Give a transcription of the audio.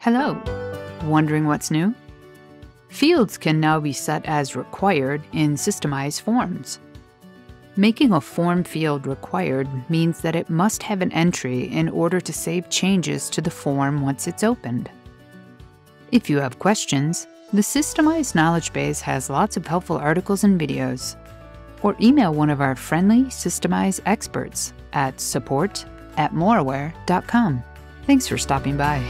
Hello. Wondering what's new? Fields can now be set as required in Systemize forms. Making a form field required means that it must have an entry in order to save changes to the form once it's opened. If you have questions, the Systemize Knowledge Base has lots of helpful articles and videos. Or email one of our friendly Systemize experts at support at moraware.com. Thanks for stopping by.